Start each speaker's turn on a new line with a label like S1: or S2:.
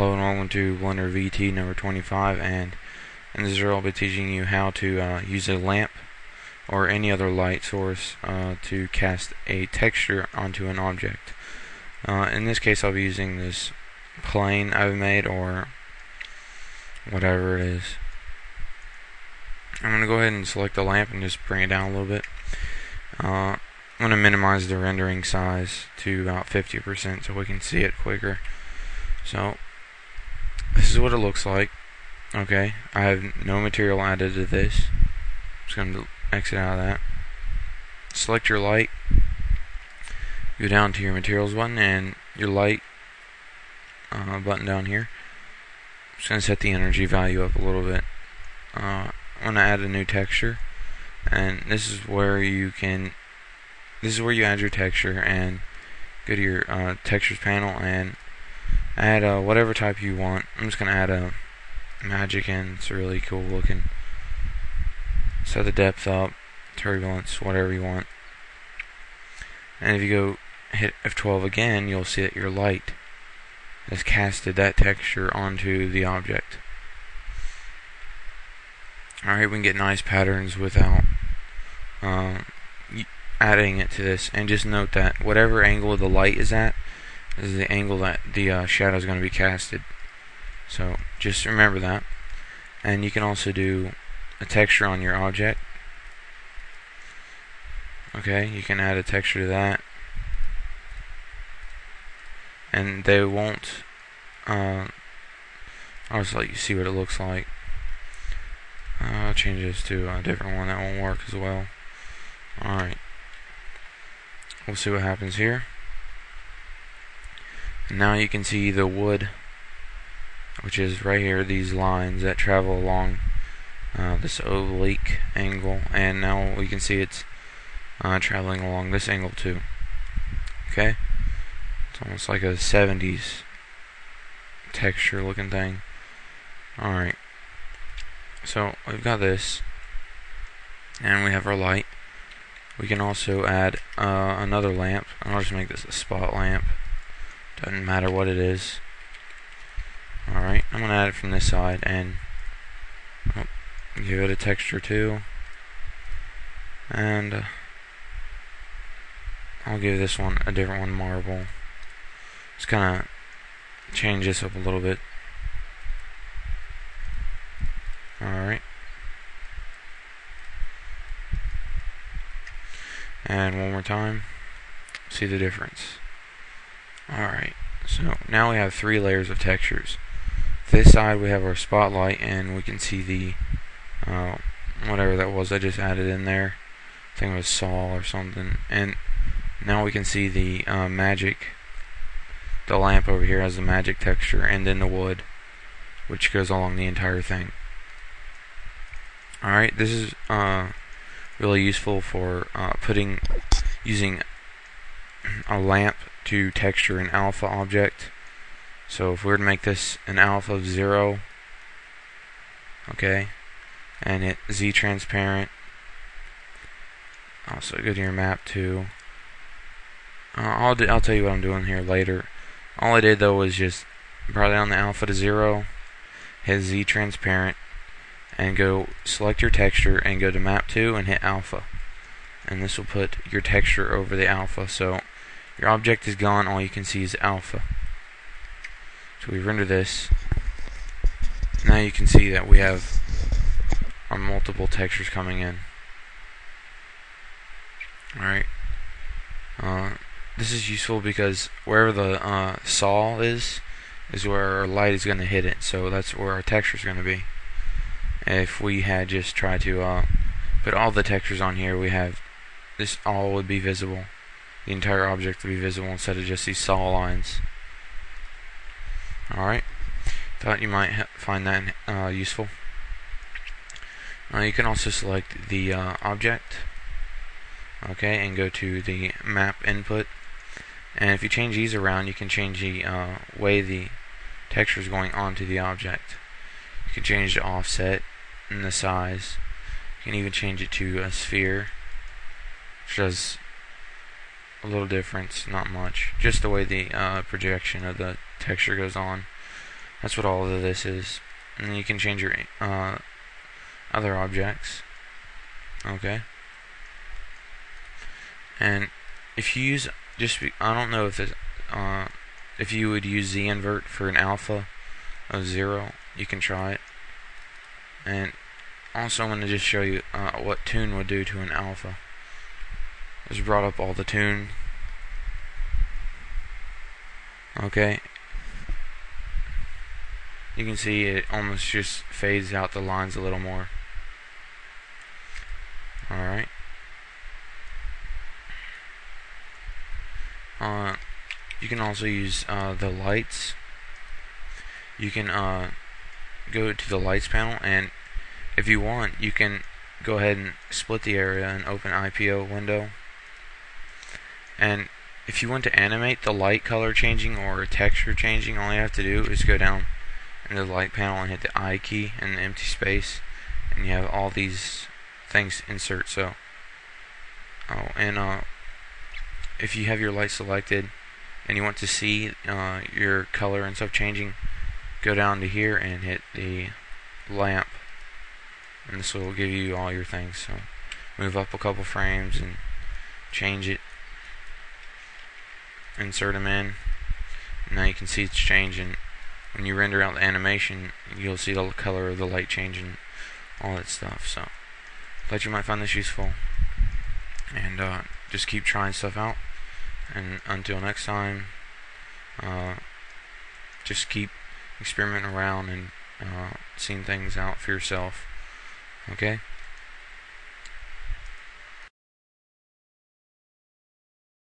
S1: Hello and welcome to Blender VT number 25 and in this video I'll be teaching you how to uh, use a lamp or any other light source uh, to cast a texture onto an object. Uh, in this case I'll be using this plane I've made or whatever it is. I'm going to go ahead and select the lamp and just bring it down a little bit. Uh, I'm going to minimize the rendering size to about 50% so we can see it quicker. So this is what it looks like. Okay, I have no material added to this. I'm Just going to exit out of that. Select your light. Go down to your materials button and your light uh, button down here. Just going to set the energy value up a little bit. Uh, I'm going to add a new texture. And this is where you can, this is where you add your texture and go to your uh, textures panel and add uh, whatever type you want. I'm just going to add a magic and it's really cool looking. Set the depth up, turbulence, whatever you want. And if you go hit F12 again, you'll see that your light has casted that texture onto the object. Alright, we can get nice patterns without um, adding it to this. And just note that whatever angle the light is at, this is the angle that the uh, shadow is going to be casted. So just remember that. And you can also do a texture on your object. Okay, you can add a texture to that. And they won't. Uh, I'll just let you see what it looks like. Uh, I'll change this to a different one that won't work as well. Alright. We'll see what happens here. Now you can see the wood, which is right here, these lines that travel along uh, this oblique angle, and now we can see it's uh, traveling along this angle too. Okay? It's almost like a 70s texture looking thing. Alright. So, we've got this, and we have our light. We can also add uh, another lamp. I'll just make this a spot lamp. Doesn't matter what it is. Alright, I'm going to add it from this side and oh, give it a texture too. And uh, I'll give this one a different one, marble. Just kind of change this up a little bit. Alright. And one more time. See the difference. Alright, so now we have three layers of textures. This side we have our spotlight and we can see the uh, whatever that was I just added in there. I think it was saw or something. And now we can see the uh, magic. The lamp over here has the magic texture and then the wood which goes along the entire thing. Alright, this is uh, really useful for uh, putting using a lamp to texture an alpha object. So if we were to make this an alpha of 0, okay, and it Z transparent, also go to your Map To. Uh, I'll, do, I'll tell you what I'm doing here later. All I did though was just brought down the alpha to 0, hit Z transparent, and go select your texture and go to Map To and hit alpha. And this will put your texture over the alpha. So your object is gone, all you can see is alpha. So we render this. Now you can see that we have our multiple textures coming in. Alright. Uh, this is useful because wherever the uh, saw is, is where our light is going to hit it. So that's where our texture is going to be. If we had just tried to uh, put all the textures on here, we have this all would be visible the entire object to be visible instead of just these saw lines. Alright, thought you might find that uh, useful. Uh, you can also select the uh, object, okay, and go to the map input. And if you change these around, you can change the uh, way the texture is going onto the object. You can change the offset and the size. You can even change it to a sphere, which does a little difference, not much. Just the way the uh, projection of the texture goes on. That's what all of this is. And you can change your uh, other objects. Okay. And if you use just, I don't know if uh, if you would use Z invert for an alpha of zero, you can try it. And also, I'm going to just show you uh, what tune would do to an alpha. Just brought up all the tune. Okay. You can see it almost just fades out the lines a little more. Alright. Uh, you can also use uh, the lights. You can uh, go to the lights panel and if you want you can go ahead and split the area and open IPO window and if you want to animate the light color changing or texture changing all you have to do is go down in the light panel and hit the I key in the empty space and you have all these things insert. So oh and uh if you have your light selected and you want to see uh, your color and stuff changing go down to here and hit the lamp and this will give you all your things. So move up a couple frames and change it insert them in. Now you can see it's changing. When you render out the animation you'll see the color of the light changing all that stuff so. Glad you might find this useful. And uh, just keep trying stuff out. And until next time uh, just keep experimenting around and uh, seeing things out for yourself. Okay